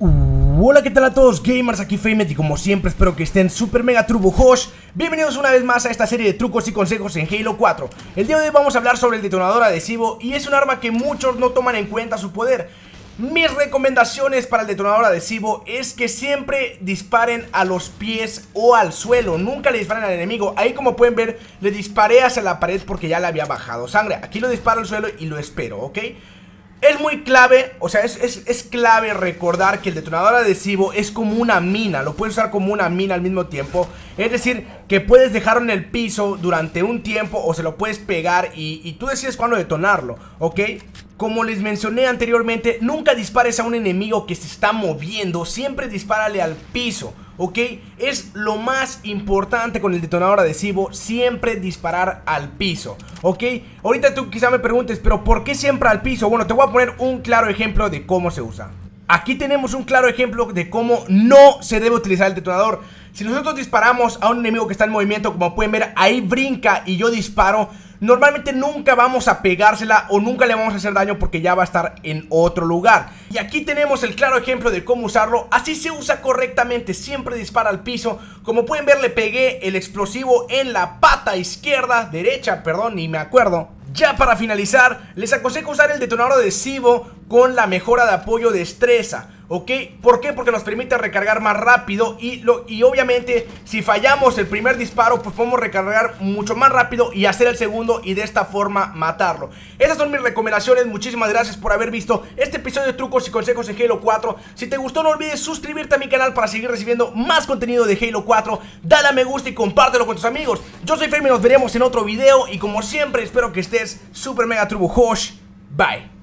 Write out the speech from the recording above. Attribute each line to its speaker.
Speaker 1: Hola, ¿qué tal a todos gamers? Aquí Famet y como siempre espero que estén super mega turbo Bienvenidos una vez más a esta serie de trucos y consejos en Halo 4 El día de hoy vamos a hablar sobre el detonador adhesivo y es un arma que muchos no toman en cuenta su poder mis recomendaciones para el detonador adhesivo es que siempre disparen a los pies o al suelo, nunca le disparen al enemigo. Ahí como pueden ver, le disparé hacia la pared porque ya le había bajado sangre. Aquí lo disparo al suelo y lo espero, ¿ok? Es muy clave, o sea, es, clave recordar que el detonador adhesivo es como una mina, lo puedes usar como una mina al mismo tiempo. Es decir, que puedes dejarlo en el piso durante un tiempo o se lo puedes pegar y, y tú decides cuándo detonarlo, ¿ok? Como les mencioné anteriormente, nunca dispares a un enemigo que se está moviendo, siempre dispárale al piso, ¿ok? Es lo más importante con el detonador adhesivo, siempre disparar al piso, ¿ok? Ahorita tú quizá me preguntes, pero ¿por qué siempre al piso? Bueno, te voy a poner un claro ejemplo de cómo se usa. Aquí tenemos un claro ejemplo de cómo no se debe utilizar el detonador. Si nosotros disparamos a un enemigo que está en movimiento, como pueden ver, ahí brinca y yo disparo normalmente nunca vamos a pegársela o nunca le vamos a hacer daño porque ya va a estar en otro lugar. Y aquí tenemos el claro ejemplo de cómo usarlo, así se usa correctamente, siempre dispara al piso. Como pueden ver le pegué el explosivo en la pata izquierda, derecha, perdón, ni me acuerdo. Ya para finalizar, les aconsejo usar el detonador adhesivo con la mejora de apoyo de destreza. ¿Ok? ¿Por qué? Porque nos permite recargar más rápido y, lo, y obviamente si fallamos el primer disparo pues podemos recargar mucho más rápido y hacer el segundo y de esta forma matarlo. Esas son mis recomendaciones, muchísimas gracias por haber visto este episodio de trucos y consejos en Halo 4. Si te gustó no olvides suscribirte a mi canal para seguir recibiendo más contenido de Halo 4. Dale a me gusta y compártelo con tus amigos. Yo soy Fermi, nos veremos en otro video y como siempre espero que estés super mega turbo hosh. Bye.